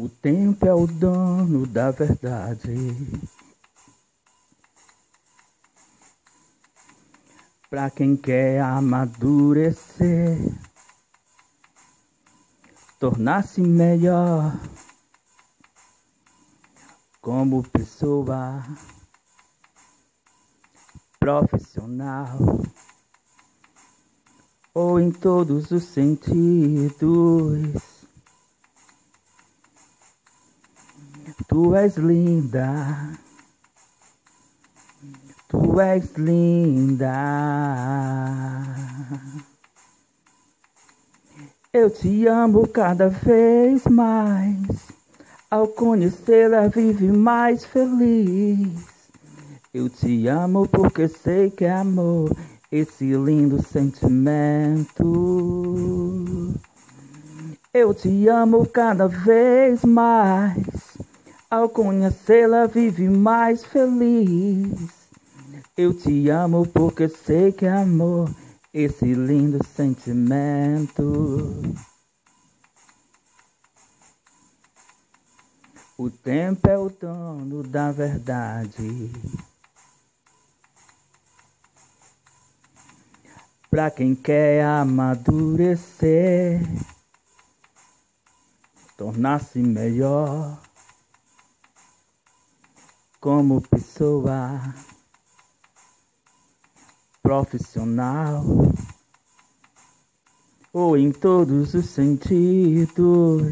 O tempo é o dono da verdade. Pra quem quer amadurecer, tornar-se melhor como pessoa profissional ou em todos os sentidos. Tu és linda. Tu és linda. Eu te amo cada vez mais. Ao conhecê-la, vive mais feliz. Eu te amo porque sei que é amor, esse lindo sentimento. Eu te amo cada vez mais. Ao conhecê-la, vive mais feliz. Eu te amo porque sei que é amor, esse lindo sentimento. O tempo é o dono da verdade. Pra quem quer amadurecer, tornar-se melhor como pessoa profissional ou em todos os sentidos.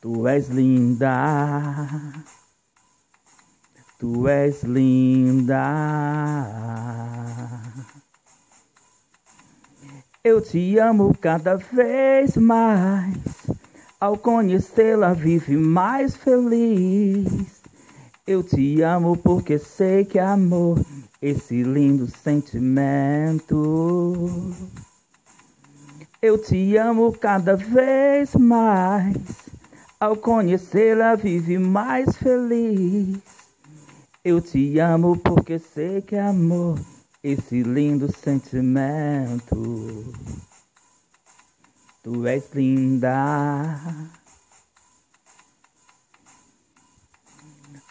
Tu és linda, tu és linda. Eu te amo cada vez mais. Ao conhecê-la, vive mais feliz. Eu te amo porque sei que é amor, esse lindo sentimento. Eu te amo cada vez mais. Ao conhecê-la, vive mais feliz. Eu te amo porque sei que é amor, esse lindo sentimento. Tu és linda.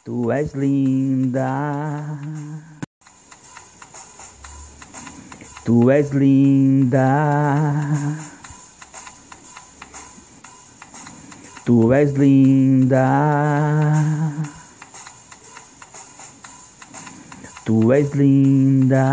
Tu és linda. Tu és linda. Tu és linda. Tu és linda.